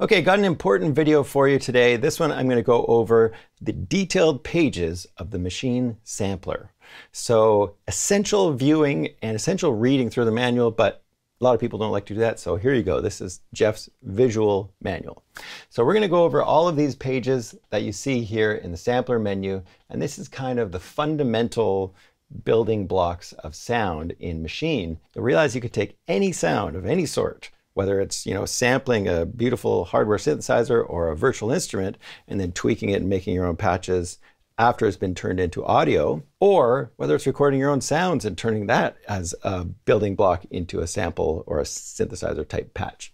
Okay, got an important video for you today. This one I'm going to go over the detailed pages of the Maschine sampler. So essential viewing and essential reading through the manual, but a lot of people don't like to do that. So here you go. This is Jef's visual manual. So we're going to go over all of these pages that you see here in the sampler menu. And this is kind of the fundamental building blocks of sound in Maschine. You realize you could take any sound of any sort, whether it's you know sampling a beautiful hardware synthesizer or a virtual instrument and then tweaking it and making your own patches after it's been turned into audio, or whether it's recording your own sounds and turning that as a building block into a sample or a synthesizer type patch.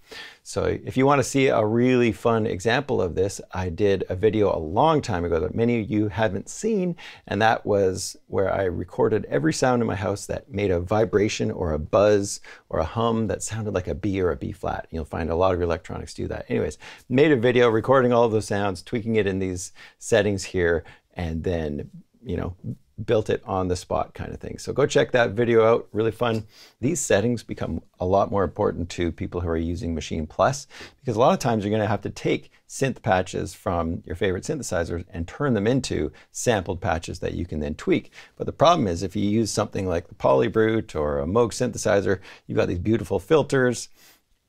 So if you want to see a really fun example of this, I did a video a long time ago that many of you haven't seen, and that was where I recorded every sound in my house that made a vibration or a buzz or a hum that sounded like a B or a B flat. You'll find a lot of your electronics do that. Anyways, made a video recording all of those sounds, tweaking it in these settings here, and then, you know, built it on the spot kind of thing. So go check that video out, really fun. These settings become a lot more important to people who are using Maschine Plus because a lot of times you're going to have to take synth patches from your favorite synthesizers and turn them into sampled patches that you can then tweak. But the problem is if you use something like the Polybrute or a Moog synthesizer, you've got these beautiful filters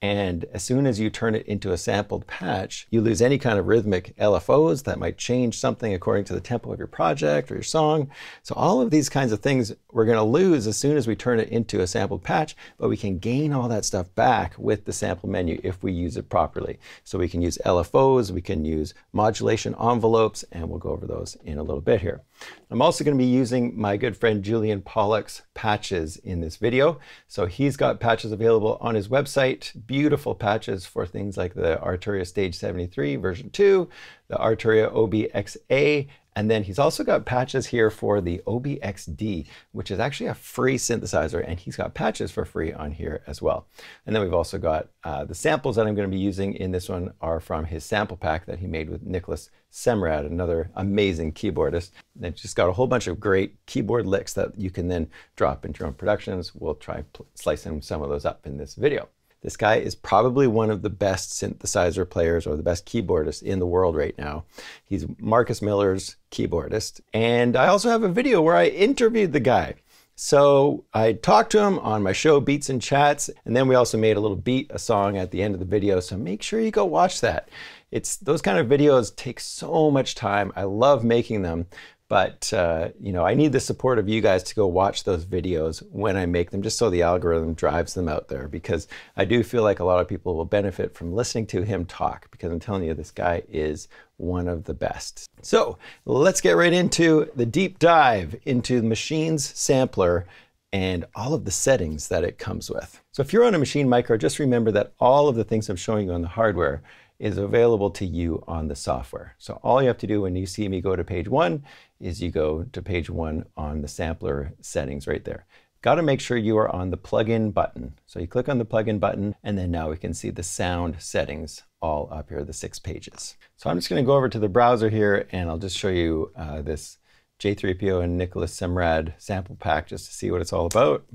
and as soon as you turn it into a sampled patch, you lose any kind of rhythmic LFOs that might change something according to the tempo of your project or your song. So all of these kinds of things we're going to lose as soon as we turn it into a sampled patch, but we can gain all that stuff back with the sample menu if we use it properly. So we can use LFOs, we can use modulation envelopes, and we'll go over those in a little bit here. I'm also going to be using my good friend Julian Pollock's patches in this video. So he's got patches available on his website, beautiful patches for things like the Arturia Stage 73 version 2, the Arturia OBXA, and then he's also got patches here for the OBXD, which is actually a free synthesizer, and he's got patches for free on here as well. And then we've also got uh, the samples that I'm going to be using in this one are from his sample pack that he made with Nicholas Semrad, another amazing keyboardist. And just got a whole bunch of great keyboard licks that you can then drop into your own productions. We'll try slicing some of those up in this video. This guy is probably one of the best synthesizer players or the best keyboardist in the world right now. He's Marcus Miller's keyboardist. And I also have a video where I interviewed the guy. So I talked to him on my show, Beats and Chats, and then we also made a little beat, a song at the end of the video. So make sure you go watch that. It's those kind of videos take so much time. I love making them, but uh, you know, I need the support of you guys to go watch those videos when I make them, just so the algorithm drives them out there. Because I do feel like a lot of people will benefit from listening to him talk. Because I'm telling you, this guy is one of the best. So let's get right into the deep dive into the Maschine's sampler and all of the settings that it comes with. So if you're on a Maschine Mikro, just remember that all of the things I'm showing you on the hardware is available to you on the software. So all you have to do when you see me go to page one is you go to page one on the sampler settings right there. Got to make sure you are on the plugin button. So you click on the plugin button, and then now we can see the sound settings all up here, the six pages. So I'm just going to go over to the browser here, and I'll just show you uh, this J3PO and Nicholas Semrad sample pack just to see what it's all about.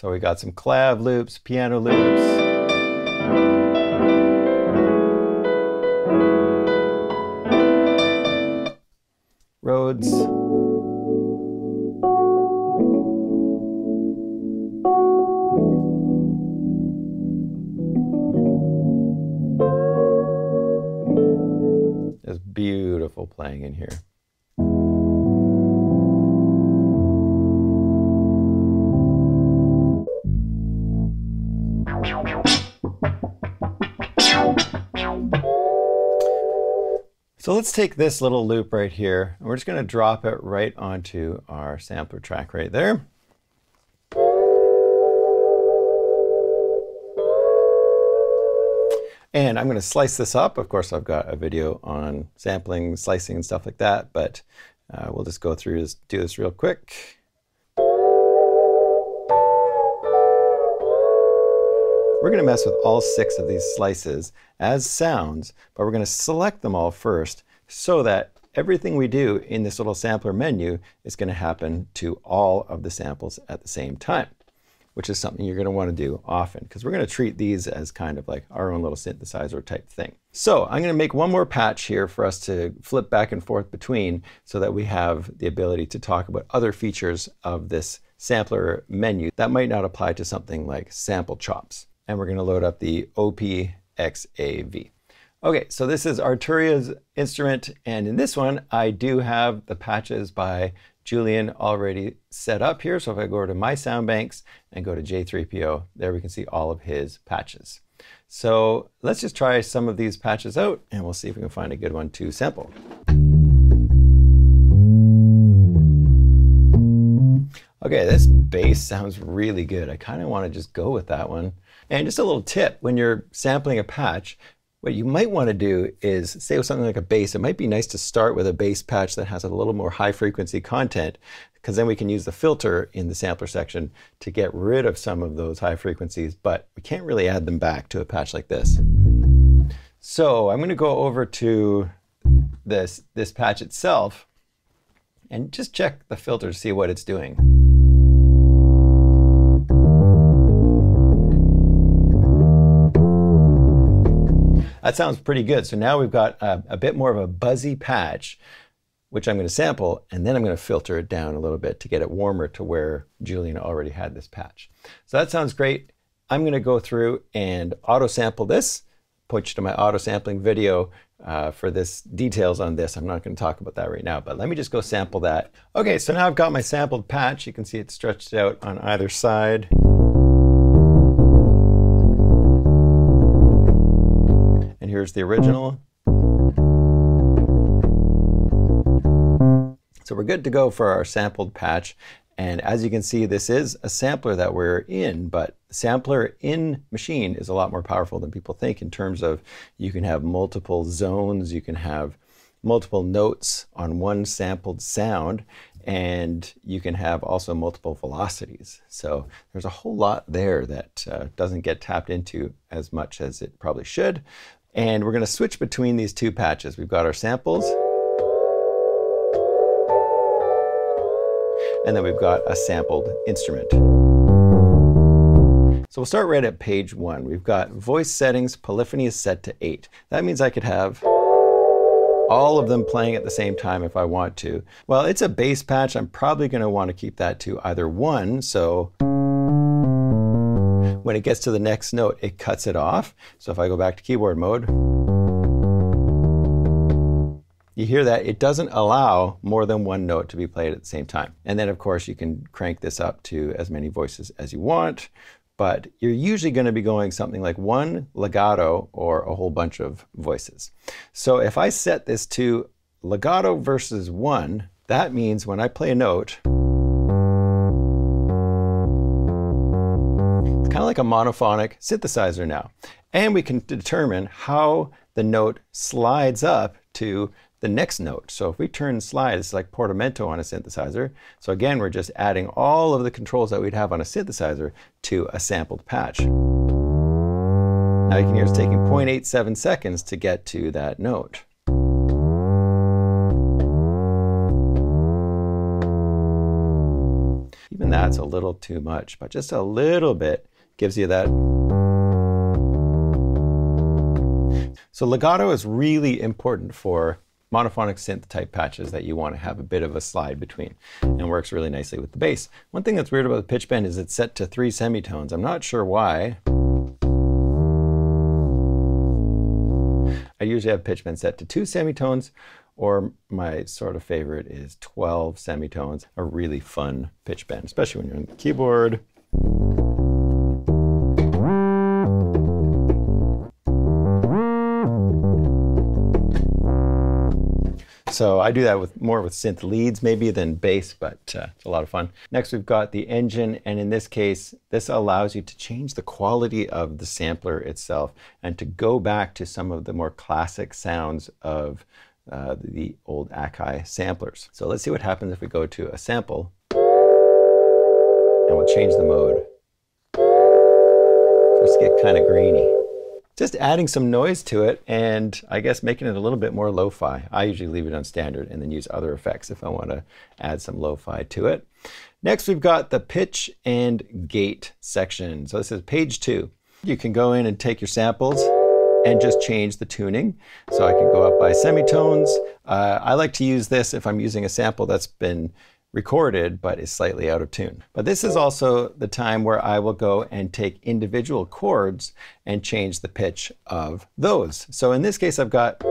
So we got some clav loops, piano loops, Rhodes. There's beautiful playing in here. So let's take this little loop right here, and we're just going to drop it right onto our sampler track right there. And I'm going to slice this up. Of course, I've got a video on sampling, slicing, and stuff like that, but uh, we'll just go through this, do this real quick. We're going to mess with all six of these slices as sounds, but we're going to select them all first so that everything we do in this little sampler menu is going to happen to all of the samples at the same time which is something you're going to want to do often because we're going to treat these as kind of like our own little synthesizer type thing. So I'm going to make one more patch here for us to flip back and forth between so that we have the ability to talk about other features of this sampler menu that might not apply to something like sample chops. And we're going to load up the OB-Xa V. Okay, so this is Arturia's instrument, and in this one, I do have the patches by Julian already set up here. So if I go over to my sound banks and go to J3PO, there we can see all of his patches. So let's just try some of these patches out and we'll see if we can find a good one to sample. Okay, this bass sounds really good. I kind of want to just go with that one. And just a little tip, when you're sampling a patch, what you might want to do is, say with something like a bass, it might be nice to start with a bass patch that has a little more high frequency content, because then we can use the filter in the sampler section to get rid of some of those high frequencies, but we can't really add them back to a patch like this. So I'm going to go over to this, this patch itself and just check the filter to see what it's doing. That sounds pretty good. So now we've got a, a bit more of a buzzy patch, which I'm going to sample, and then I'm going to filter it down a little bit to get it warmer to where Julian already had this patch. So that sounds great. I'm going to go through and auto sample this, point you to my auto sampling video uh, for this details on this. I'm not going to talk about that right now, but let me just go sample that. Okay, so now I've got my sampled patch. You can see it stretched out on either side. Here's the original. So we're good to go for our sampled patch. And as you can see, this is a sampler that we're in, but sampler in Maschine is a lot more powerful than people think in terms of you can have multiple zones, you can have multiple notes on one sampled sound, and you can have also multiple velocities. So there's a whole lot there that uh, doesn't get tapped into as much as it probably should, and we're going to switch between these two patches. We've got our samples. And then we've got a sampled instrument. So we'll start right at page one. We've got voice settings, polyphony is set to eight. That means I could have all of them playing at the same time if I want to. Well, it's a bass patch. I'm probably going to want to keep that to either one. So when it gets to the next note, it cuts it off. So if I go back to keyboard mode, you hear that it doesn't allow more than one note to be played at the same time. And then of course you can crank this up to as many voices as you want, but you're usually going to be going something like one legato or a whole bunch of voices. So if I set this to legato versus one, that means when I play a note, like a monophonic synthesizer now. And we can determine how the note slides up to the next note. So if we turn slide, it's like portamento on a synthesizer. So again, we're just adding all of the controls that we'd have on a synthesizer to a sampled patch. Now you can hear it's taking 0.87 seconds to get to that note. Even that's a little too much, but just a little bit gives you that. So legato is really important for monophonic synth type patches that you want to have a bit of a slide between and works really nicely with the bass. One thing that's weird about the pitch bend is it's set to three semitones. I'm not sure why. I usually have pitch bend set to two semitones or my sort of favorite is 12 semitones, a really fun pitch bend, especially when you're on the keyboard. So I do that with more with synth leads maybe than bass, but uh, it's a lot of fun. Next we've got the engine, and in this case, this allows you to change the quality of the sampler itself and to go back to some of the more classic sounds of uh, the old Akai samplers. So let's see what happens if we go to a sample and we'll change the mode. Just get kind of grainy just adding some noise to it and I guess making it a little bit more lo-fi. I usually leave it on standard and then use other effects if I want to add some lo-fi to it. Next, we've got the pitch and gate section. So this is page two. You can go in and take your samples and just change the tuning. So I can go up by semitones. Uh, I like to use this if I'm using a sample that's been recorded but is slightly out of tune. But this is also the time where I will go and take individual chords and change the pitch of those. So in this case, I've got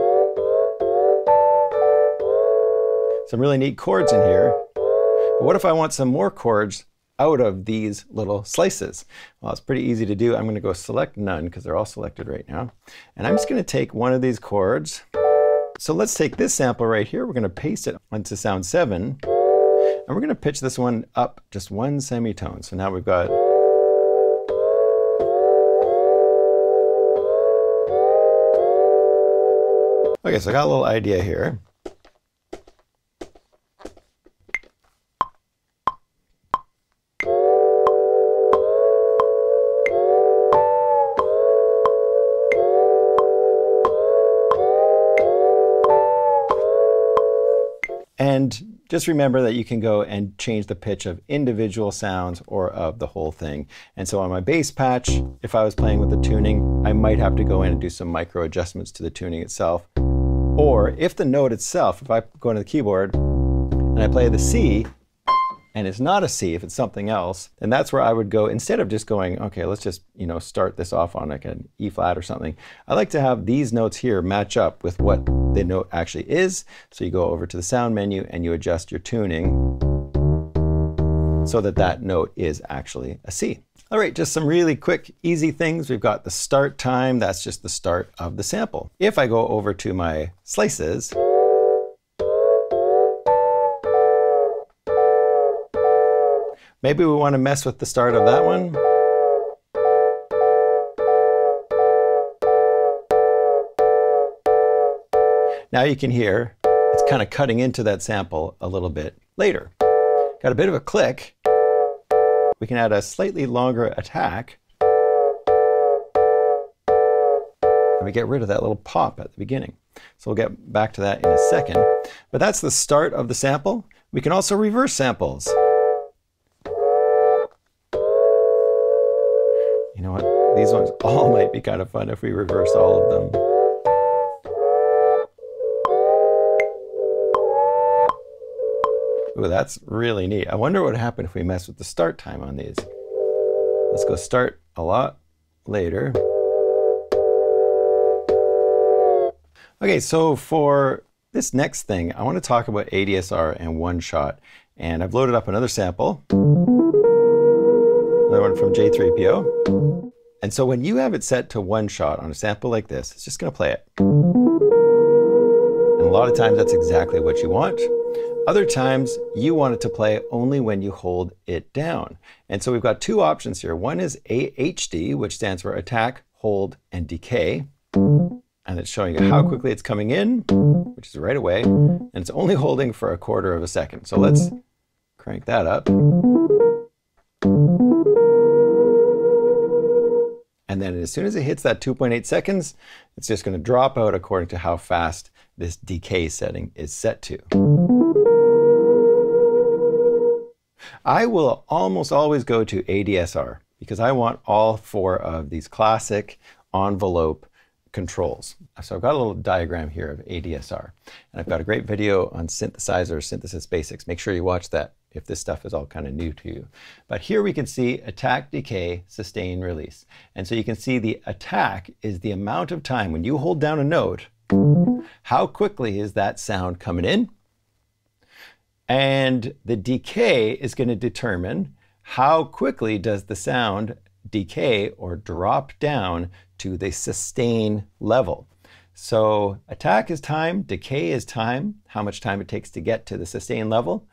some really neat chords in here. But what if I want some more chords out of these little slices? Well, it's pretty easy to do. I'm going to go select none because they're all selected right now. And I'm just going to take one of these chords. So let's take this sample right here. We're going to paste it onto sound 7. And we're going to pitch this one up just one semitone. So now we've got Okay, so I got a little idea here. Just remember that you can go and change the pitch of individual sounds or of the whole thing. And so on my bass patch, if I was playing with the tuning, I might have to go in and do some micro adjustments to the tuning itself. Or if the note itself, if I go into the keyboard and I play the C, and it's not a C, if it's something else, then that's where I would go, instead of just going, okay, let's just, you know, start this off on like an E flat or something. I like to have these notes here match up with what the note actually is. So you go over to the sound menu and you adjust your tuning so that that note is actually a C. All right, just some really quick, easy things. We've got the start time. That's just the start of the sample. If I go over to my slices, Maybe we want to mess with the start of that one. Now you can hear it's kind of cutting into that sample a little bit later. Got a bit of a click. We can add a slightly longer attack. And we get rid of that little pop at the beginning. So we'll get back to that in a second. But that's the start of the sample. We can also reverse samples. These ones all might be kind of fun if we reverse all of them. Ooh, that's really neat. I wonder what would happen if we mess with the start time on these. Let's go start a lot later. Okay, so for this next thing, I want to talk about ADSR and one shot. And I've loaded up another sample, another one from J3PO. And so when you have it set to one shot on a sample like this, it's just going to play it. And a lot of times that's exactly what you want. Other times you want it to play only when you hold it down. And so we've got two options here. One is AHD, which stands for attack, hold, and decay. And it's showing you how quickly it's coming in, which is right away. And it's only holding for a quarter of a second. So let's crank that up. And then as soon as it hits that 2.8 seconds, it's just going to drop out according to how fast this decay setting is set to. I will almost always go to ADSR because I want all four of these classic envelope controls. So I've got a little diagram here of ADSR. And I've got a great video on synthesizer synthesis basics. Make sure you watch that if this stuff is all kind of new to you. But here we can see attack, decay, sustain, release. And so you can see the attack is the amount of time when you hold down a note, how quickly is that sound coming in? And the decay is going to determine how quickly does the sound decay or drop down to the sustain level. So attack is time, decay is time, how much time it takes to get to the sustain level.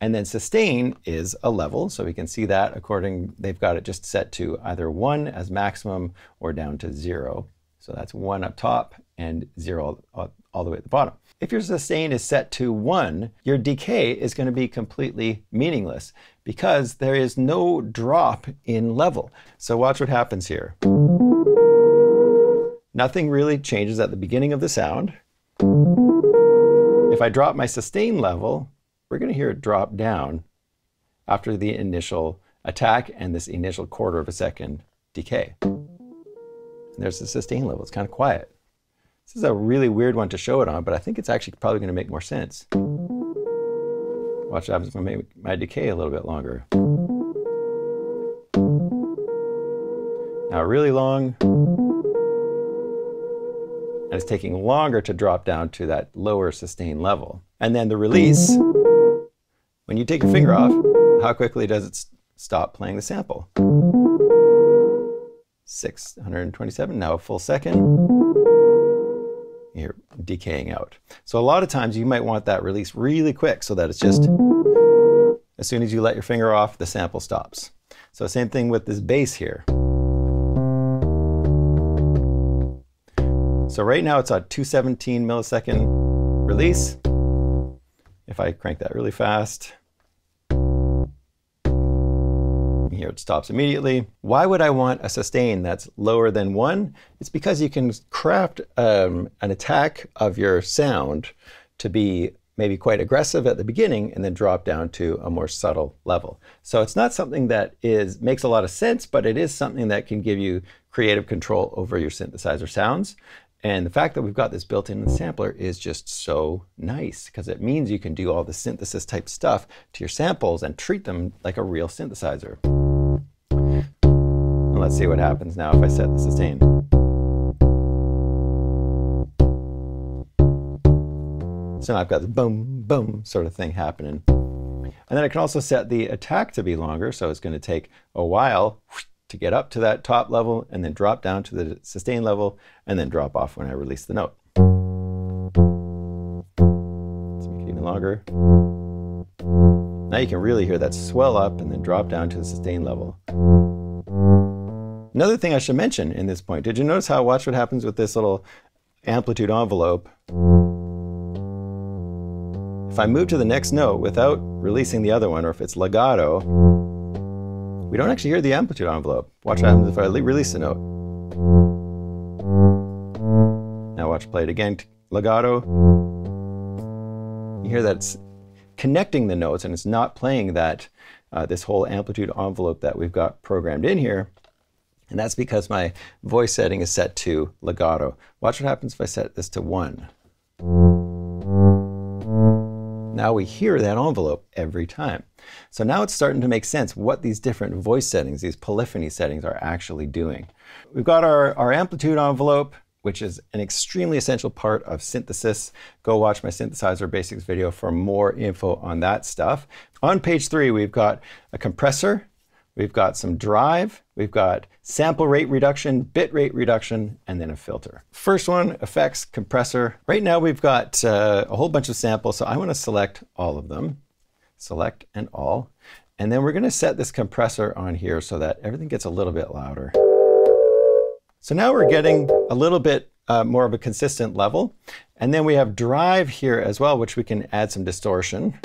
And then sustain is a level, so we can see that according, they've got it just set to either one as maximum or down to zero. So that's one up top and zero all, all the way at the bottom. If your sustain is set to one, your decay is going to be completely meaningless because there is no drop in level. So watch what happens here. nothing really changes at the beginning of the sound. If I drop my sustain level, we're going to hear it drop down after the initial attack and this initial quarter of a second decay. And there's the sustain level. It's kind of quiet. This is a really weird one to show it on, but I think it's actually probably going to make more sense. Watch what happens if I make my decay a little bit longer. Now really long, and it's taking longer to drop down to that lower sustain level. And then the release, when you take your finger off, how quickly does it stop playing the sample? 627, now a full second you're decaying out. So a lot of times you might want that release really quick so that it's just, as soon as you let your finger off, the sample stops. So same thing with this bass here. So right now it's a 217 millisecond release. If I crank that really fast, here it stops immediately. Why would I want a sustain that's lower than one? It's because you can craft um, an attack of your sound to be maybe quite aggressive at the beginning and then drop down to a more subtle level. So it's not something that is makes a lot of sense, but it is something that can give you creative control over your synthesizer sounds. And the fact that we've got this built-in the sampler is just so nice because it means you can do all the synthesis type stuff to your samples and treat them like a real synthesizer. And let's see what happens now if I set the sustain. So now I've got the boom, boom sort of thing happening. And then I can also set the attack to be longer, so it's going to take a while to get up to that top level and then drop down to the sustain level and then drop off when I release the note. Let's make it even longer. Now you can really hear that swell up and then drop down to the sustain level. Another thing I should mention in this point, did you notice how, watch what happens with this little amplitude envelope. If I move to the next note without releasing the other one, or if it's legato, we don't actually hear the amplitude envelope. Watch happens if I release the note. Now watch play it again, legato. You hear that it's connecting the notes and it's not playing that uh, this whole amplitude envelope that we've got programmed in here. And that's because my voice setting is set to legato. Watch what happens if I set this to one. Now we hear that envelope every time. So now it's starting to make sense what these different voice settings, these polyphony settings are actually doing. We've got our, our amplitude envelope, which is an extremely essential part of synthesis. Go watch my synthesizer basics video for more info on that stuff. On page three, we've got a compressor, We've got some drive, we've got sample rate reduction, bit rate reduction, and then a filter. First one, effects, compressor. Right now we've got uh, a whole bunch of samples, so I want to select all of them. Select and all. And then we're going to set this compressor on here so that everything gets a little bit louder. So now we're getting a little bit uh, more of a consistent level. And then we have drive here as well, which we can add some distortion.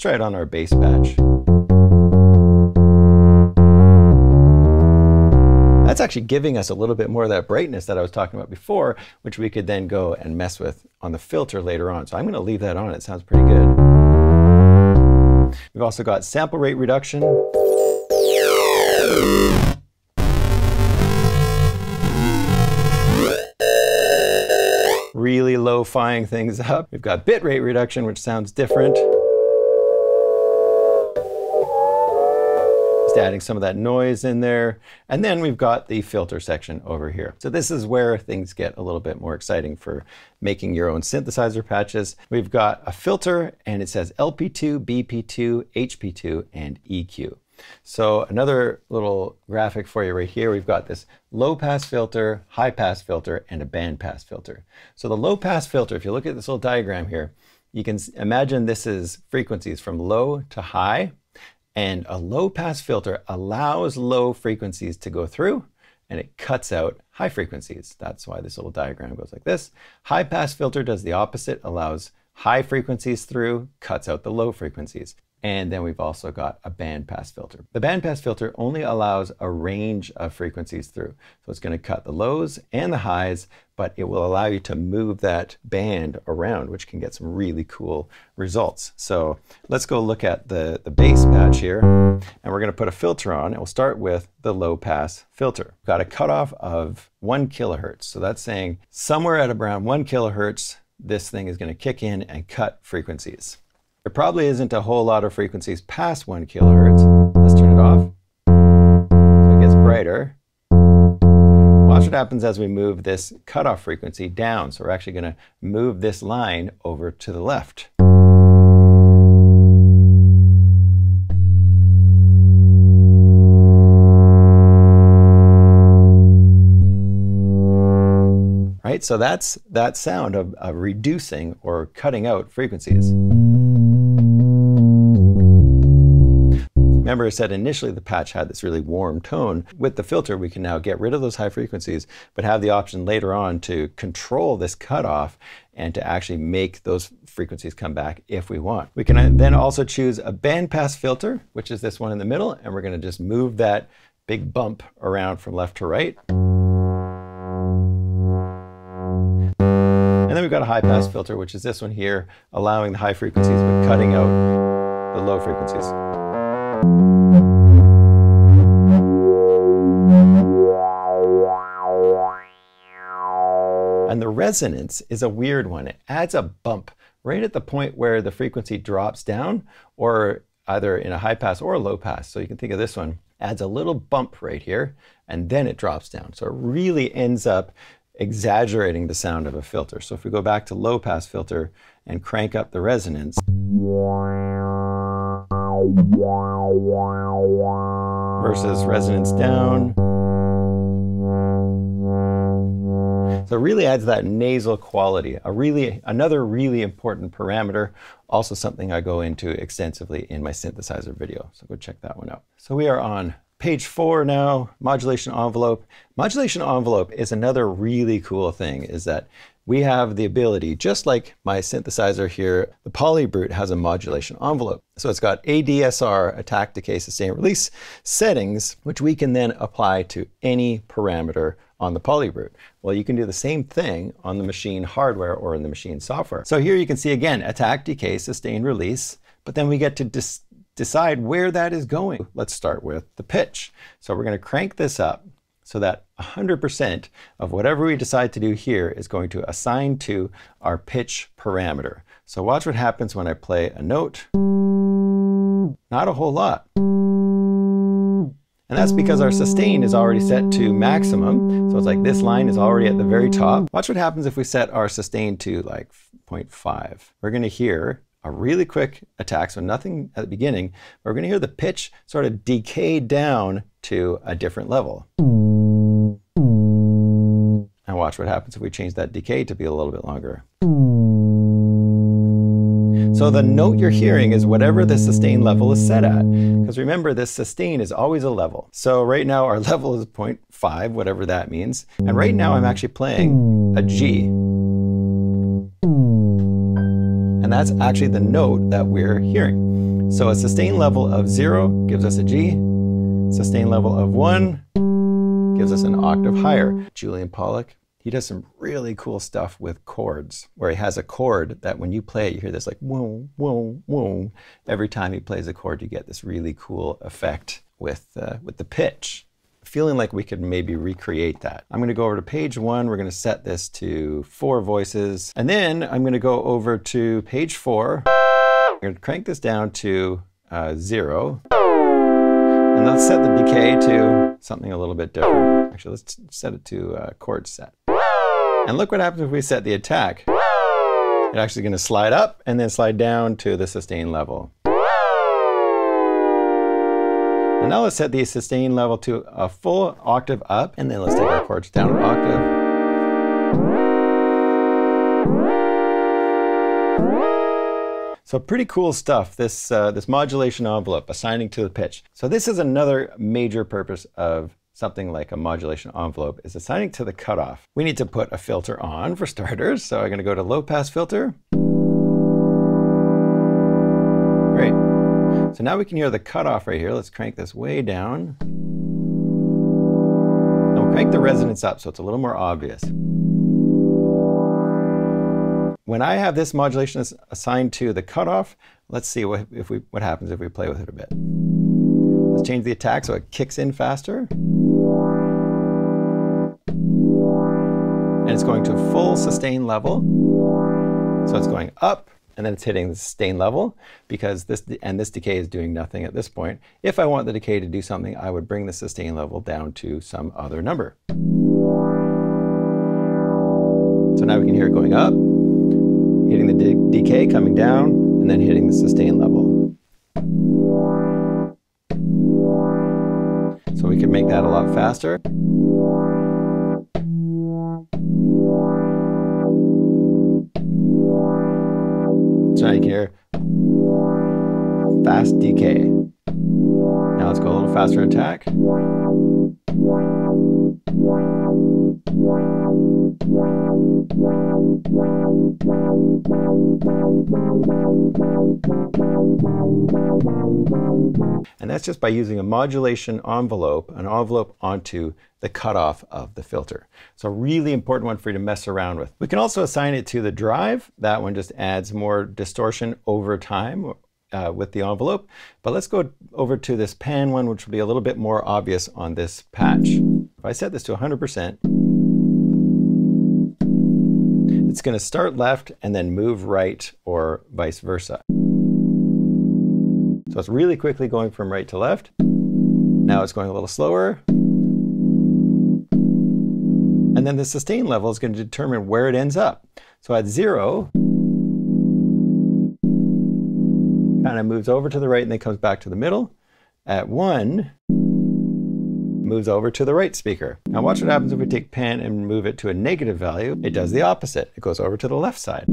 Let's try it on our bass patch. That's actually giving us a little bit more of that brightness that I was talking about before, which we could then go and mess with on the filter later on. So I'm going to leave that on. It sounds pretty good. We've also got sample rate reduction. Really low-fying things up. We've got bit rate reduction, which sounds different. Just adding some of that noise in there. And then we've got the filter section over here. So this is where things get a little bit more exciting for making your own synthesizer patches. We've got a filter and it says LP2, BP2, HP2, and EQ. So another little graphic for you right here, we've got this low pass filter, high pass filter, and a band pass filter. So the low pass filter, if you look at this little diagram here, you can imagine this is frequencies from low to high. And a low pass filter allows low frequencies to go through and it cuts out high frequencies. That's why this little diagram goes like this. High pass filter does the opposite, allows high frequencies through, cuts out the low frequencies. And then we've also got a bandpass filter. The bandpass filter only allows a range of frequencies through. So it's going to cut the lows and the highs, but it will allow you to move that band around, which can get some really cool results. So let's go look at the, the bass patch here. And we're going to put a filter on. And we'll start with the low pass filter. Got a cutoff of one kilohertz. So that's saying somewhere at around one kilohertz, this thing is going to kick in and cut frequencies. There probably isn't a whole lot of frequencies past one kilohertz. Let's turn it off. So it gets brighter. Watch what happens as we move this cutoff frequency down. So we're actually going to move this line over to the left. Right, so that's that sound of, of reducing or cutting out frequencies. Remember I said initially the patch had this really warm tone. With the filter, we can now get rid of those high frequencies, but have the option later on to control this cutoff and to actually make those frequencies come back if we want. We can uh, then also choose a bandpass filter, which is this one in the middle, and we're gonna just move that big bump around from left to right. Got a high pass filter, which is this one here, allowing the high frequencies but cutting out the low frequencies. And the resonance is a weird one. It adds a bump right at the point where the frequency drops down or either in a high pass or a low pass. So you can think of this one, adds a little bump right here and then it drops down. So it really ends up exaggerating the sound of a filter. So if we go back to low pass filter and crank up the resonance, versus resonance down. So it really adds that nasal quality, a really another really important parameter, also something I go into extensively in my synthesizer video. So go check that one out. So we are on page four now, modulation envelope. Modulation envelope is another really cool thing is that we have the ability, just like my synthesizer here, the Polybrute has a modulation envelope. So it's got ADSR, attack, decay, sustain, release settings, which we can then apply to any parameter on the Polybrute. Well, you can do the same thing on the Maschine hardware or in the Maschine software. So here you can see again, attack, decay, sustain, release, but then we get to decide where that is going. Let's start with the pitch. So we're going to crank this up so that 100% of whatever we decide to do here is going to assign to our pitch parameter. So watch what happens when I play a note. Not a whole lot. And that's because our sustain is already set to maximum. So it's like this line is already at the very top. Watch what happens if we set our sustain to like 0.5. We're going to hear a really quick attack, so nothing at the beginning. But We're going to hear the pitch sort of decay down to a different level. And watch what happens if we change that decay to be a little bit longer. So the note you're hearing is whatever the sustain level is set at. Because remember, this sustain is always a level. So right now our level is 0.5, whatever that means. And right now I'm actually playing a G. And that's actually the note that we're hearing. So a sustain level of zero gives us a G. Sustain level of one gives us an octave higher. Julian Pollock he does some really cool stuff with chords where he has a chord that when you play it, you hear this like whoa, whoa, whoa. Every time he plays a chord, you get this really cool effect with, uh, with the pitch. Feeling like we could maybe recreate that. I'm gonna go over to page one. We're gonna set this to four voices. And then I'm gonna go over to page four. I'm gonna crank this down to uh, zero. And let's set the decay to something a little bit different. Actually, let's set it to a chord set. And look what happens if we set the attack. It's actually going to slide up and then slide down to the sustain level. And now let's set the sustain level to a full octave up, and then let's take our chords down an octave. So pretty cool stuff, this, uh, this modulation envelope, assigning to the pitch. So this is another major purpose of something like a modulation envelope is assigning to the cutoff. We need to put a filter on for starters. So I'm going to go to low pass filter. So now we can hear the cutoff right here. Let's crank this way down. And we'll crank the resonance up so it's a little more obvious. When I have this modulation assigned to the cutoff, let's see what, if we, what happens if we play with it a bit. Let's change the attack so it kicks in faster. And it's going to full sustain level. So it's going up and then it's hitting the sustain level because this, and this decay is doing nothing at this point. If I want the decay to do something, I would bring the sustain level down to some other number. So now we can hear it going up, hitting the de decay, coming down, and then hitting the sustain level. So we can make that a lot faster. Can hear fast decay. Now let's go a little faster attack. And that's just by using a modulation envelope, an envelope onto the cutoff of the filter. So a really important one for you to mess around with. We can also assign it to the drive. That one just adds more distortion over time uh, with the envelope. But let's go over to this pan one, which will be a little bit more obvious on this patch. If I set this to 100%, it's going to start left and then move right or vice versa. So it's really quickly going from right to left. Now it's going a little slower. And then the sustain level is going to determine where it ends up. So at zero, kind of moves over to the right and then comes back to the middle. At one, moves over to the right speaker. Now watch what happens if we take pan and move it to a negative value. It does the opposite. It goes over to the left side.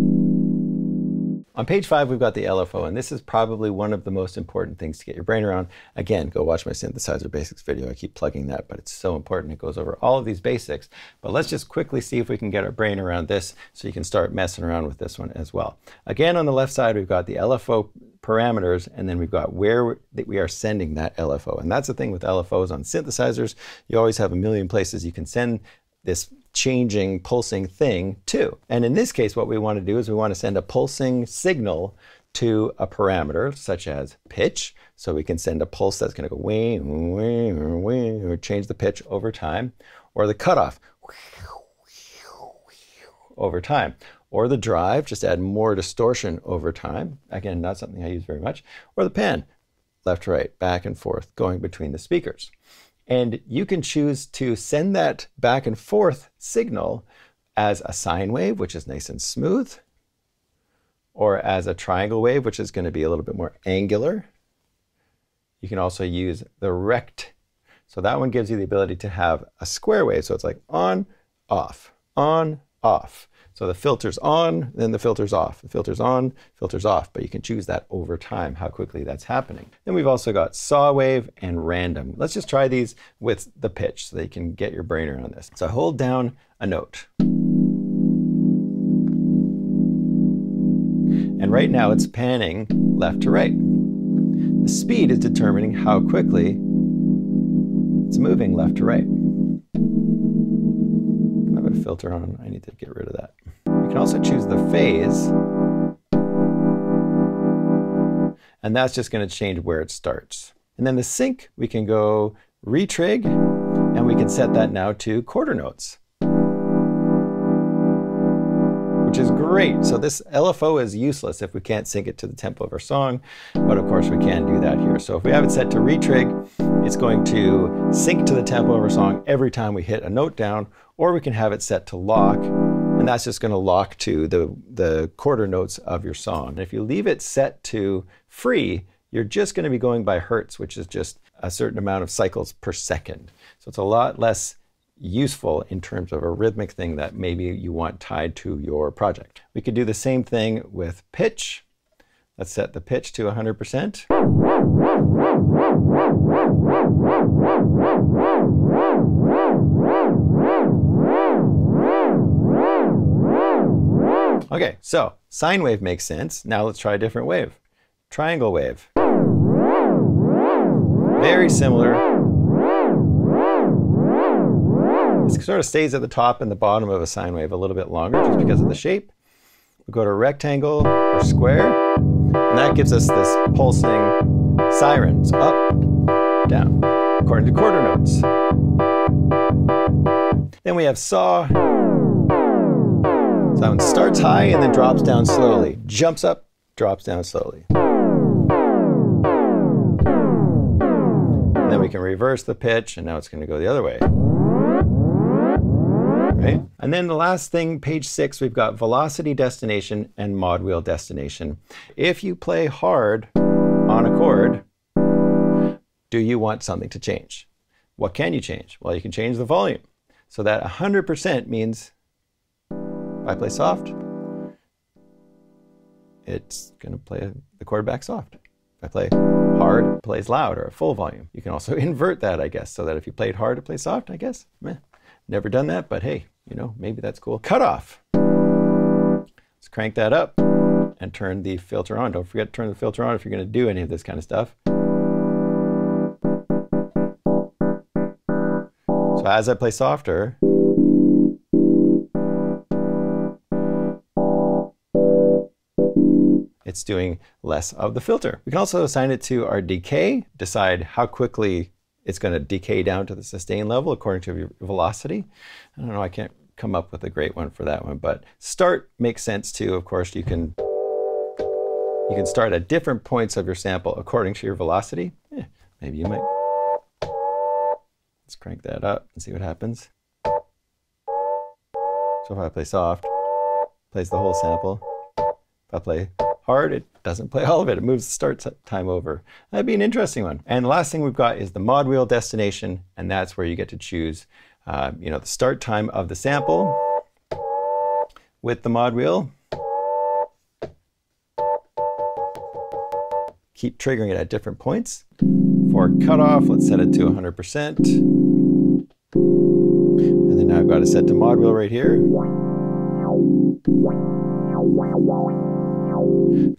On page five, we've got the LFO, and this is probably one of the most important things to get your brain around. Again, go watch my synthesizer basics video. I keep plugging that, but it's so important. It goes over all of these basics. But let's just quickly see if we can get our brain around this so you can start messing around with this one as well. Again, on the left side, we've got the LFO parameters, and then we've got where we are sending that LFO. And that's the thing with LFOs on synthesizers. You always have a million places you can send this changing, pulsing thing to. And in this case, what we want to do is we want to send a pulsing signal to a parameter such as pitch. So we can send a pulse that's going to go wing, wing, wing, or change the pitch over time, or the cutoff over time or the drive, just add more distortion over time. Again, not something I use very much. Or the pan, left right, back and forth, going between the speakers. And you can choose to send that back and forth signal as a sine wave, which is nice and smooth, or as a triangle wave, which is going to be a little bit more angular. You can also use the rect. So that one gives you the ability to have a square wave. So it's like on, off, on, off. So the filter's on, then the filter's off. The filter's on, filter's off, but you can choose that over time, how quickly that's happening. Then we've also got saw wave and random. Let's just try these with the pitch so that you can get your brain around this. So hold down a note. And right now it's panning left to right. The speed is determining how quickly it's moving left to right I have a filter on. I need to get rid of that. We can also choose the phase. And that's just going to change where it starts. And then the sync, we can go retrig, and we can set that now to quarter notes which is great. So this LFO is useless if we can't sync it to the tempo of our song, but of course we can do that here. So if we have it set to retrig, it's going to sync to the tempo of our song every time we hit a note down, or we can have it set to lock, that's just going to lock to the, the quarter notes of your song. And if you leave it set to free, you're just going to be going by hertz, which is just a certain amount of cycles per second. So it's a lot less useful in terms of a rhythmic thing that maybe you want tied to your project. We could do the same thing with pitch. Let's set the pitch to 100%. Okay, so sine wave makes sense. Now let's try a different wave. Triangle wave. Very similar. It sort of stays at the top and the bottom of a sine wave a little bit longer just because of the shape. We go to rectangle or square, and that gives us this pulsing sirens up, down, according to quarter notes. Then we have saw. So that starts high and then drops down slowly. Jumps up, drops down slowly. And then we can reverse the pitch, and now it's going to go the other way. Right? And then the last thing, page six, we've got velocity destination and mod wheel destination. If you play hard on a chord, do you want something to change? What can you change? Well, you can change the volume. So that 100% means if I play soft, it's going to play the chord back soft. If I play hard, it plays loud or at full volume. You can also invert that, I guess, so that if you played hard, it plays soft, I guess. Meh. Never done that, but hey, you know, maybe that's cool. Cutoff. Let's crank that up and turn the filter on. Don't forget to turn the filter on if you're going to do any of this kind of stuff. So as I play softer, it's doing less of the filter. We can also assign it to our decay, decide how quickly it's going to decay down to the sustain level according to your velocity. I don't know, I can't come up with a great one for that one, but start makes sense too. Of course, you can you can start at different points of your sample according to your velocity. Eh, maybe you might. Let's crank that up and see what happens. So if I play soft, plays the whole sample. If I play hard, it doesn't play all of it. It moves the start time over. That'd be an interesting one. And the last thing we've got is the mod wheel destination, and that's where you get to choose uh, you know, the start time of the sample with the mod wheel. Keep triggering it at different points. For cutoff, let's set it to 100%. And then now I've got it set to mod wheel right here.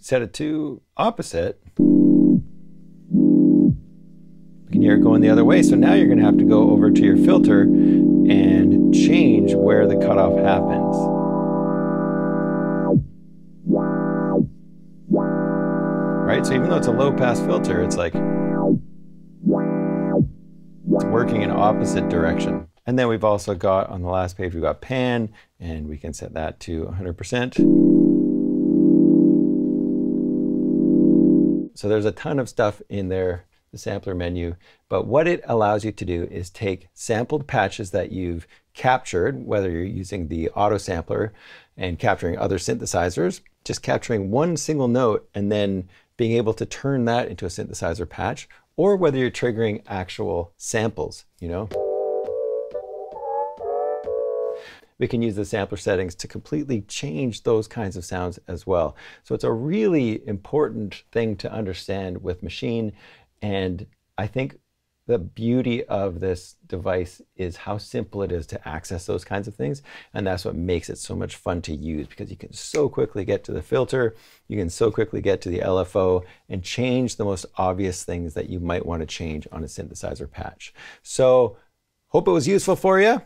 Set it to opposite. We can hear it going the other way. So now you're going to have to go over to your filter and change where the cutoff happens. Right? So even though it's a low pass filter, it's like it's working in opposite direction. And then we've also got on the last page, we've got pan, and we can set that to 100%. So there's a ton of stuff in there, the sampler menu, but what it allows you to do is take sampled patches that you've captured, whether you're using the auto sampler and capturing other synthesizers, just capturing one single note and then being able to turn that into a synthesizer patch, or whether you're triggering actual samples, you know? We can use the sampler settings to completely change those kinds of sounds as well. So it's a really important thing to understand with Maschine. And I think the beauty of this device is how simple it is to access those kinds of things. And that's what makes it so much fun to use because you can so quickly get to the filter, you can so quickly get to the LFO and change the most obvious things that you might want to change on a synthesizer patch. So hope it was useful for you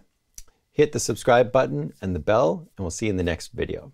hit the subscribe button and the bell, and we'll see you in the next video.